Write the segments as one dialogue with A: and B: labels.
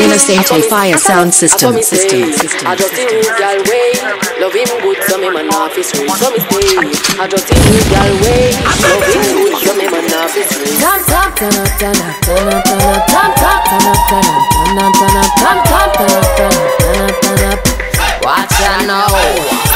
A: Inna Sainté Fire Sound System. System. System.
B: I just see new girl way. Love him good, so me man off his way. So me stay. I just see new girl way. Love him good, so me man off his way.
C: Tam tam tam tam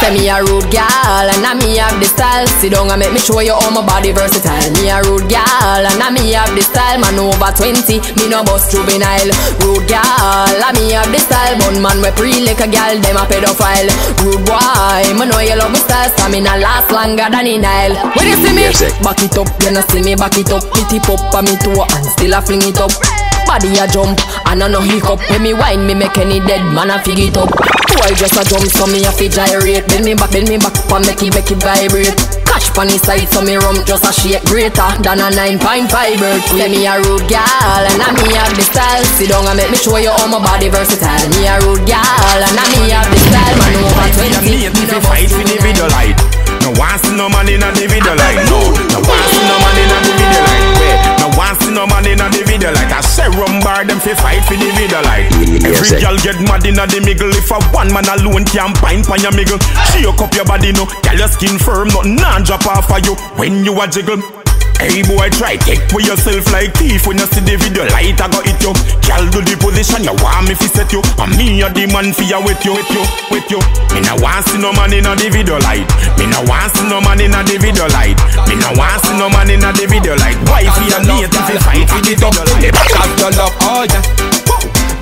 C: Say me a rude gal and I me have the style. Sit down and make me show you how my body versatile. Me a rude gal and I me have the style. Man over 20, me no bust juvenile. Rude gal, and me have the style. Bun man we pre like a gal, them a pedophile. Rude boy, me know you love me style. Stamina last longer than in Nile. When you see me, back it up. You know see me back it up. Pity pop on me toe and still a fling it up. Body a jump. And I no hiccup When me wine me make any dead man a fig it up Boy just a jump so me a fi gyrate. Bend me back, bend me back and make it, make it vibrate. Catch pon the side so me rum just a shake. Greater Than a 9.5 bird Say me a rude gal and I me have the style. Sit down and make me show you how my body versatile. Me a rude gal and I me have the style. Man over 20
D: Need
C: me no
D: fight for the video light. No one see no man in a the video light. Fi fight for the video light. Every
E: Music.
D: girl get mad in the middle. If a one man alone can't pine pon your middle, shake up your body no. Girl your skin firm, nothing nah drop off of you when you a jiggle. Hey boy, try take for yourself like thief when you see the video light. I go hit you. Girl do the position you want me fi set you. And me a the man fi ya with you, with you, with you. Me no want see no man in a the video light. Me no want see no man in a the video light. Me no want see no man in a the video light. Wifey and me to fi fight for the video light.
F: Back as your love, oh yeah.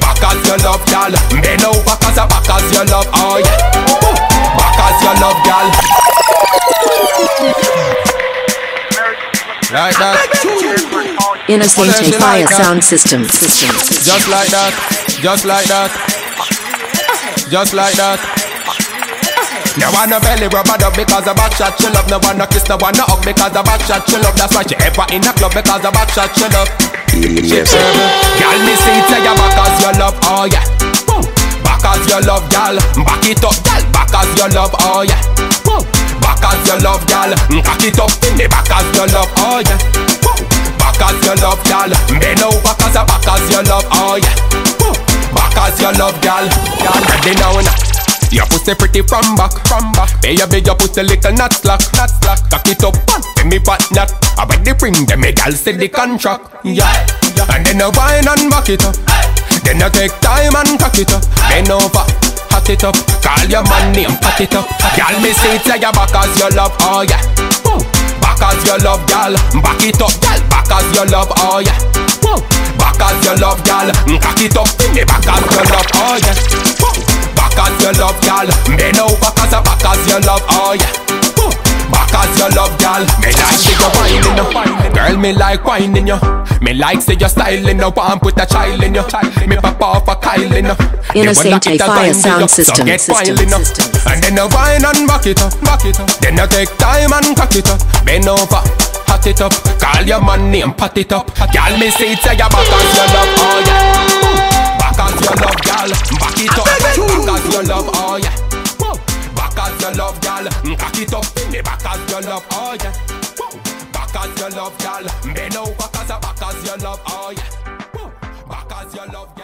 F: Back as your love, gal. Bend over, cause a back as your love, oh yeah. Back as your love, gal. Like that,
A: Inna Sainté Fire Sound System. System.
F: Just like that, just like that, just like that. No wanna belly rub it up because a back shot she love. No wanna kiss, no wanna hug because a back shot she love. That's why she ever in the club because a back shot she love.
E: Music.
F: Girl, me see tell ya back as your love, oh yeah. Back as your love, girl. Back it up, girl. Back as your love, oh yeah. Back as your love, girl. Cock it up, me back as your love, oh yeah. Back as your love. Bend over, cause a back as your love, oh yeah. Back as your love, girl. Girl, ready now now. Your pussy pretty from back, from back. Pay your big, your pussy little not slack, not slack. Cock it up, let me pat not. I bet they bring them, me gal say the contract. Yeah, then I wine and back it up. Then I take time and cock it up. Bend over, hot it up. Call your man name, pat it up. Gal me say like your back as your love, oh yeah. Back as your love, gal. Back it up, gal. Back as your love, oh yeah. Back as your love, gal. Cock it up, me back as your love, oh yeah. Back as your love, gal. Bend over, cause a back as your love, oh yeah. Back as your love, gal. Me like see you whining, you. Girl, me like whining you. Me like see you styling, you. Want put a child in you. Me pop off a Kyle in you.
A: Innocent
F: hit
A: Fire sound
F: you. So
A: system,
F: get
A: system, system.
F: And then you wine and back it up, back it up. Then you take time and cock it up. Bend over, hot it up. Call your man name, pat it up. Girl, me say it's your back as your love, oh yeah. Back as your love, girl. Back it up. Back as your love, oh yeah. Back as your love, girl. Mm, cock it up. Me back as your love, oh yeah. Back as your love, girl. Bend over, cause back as your love, oh yeah. Back as your love,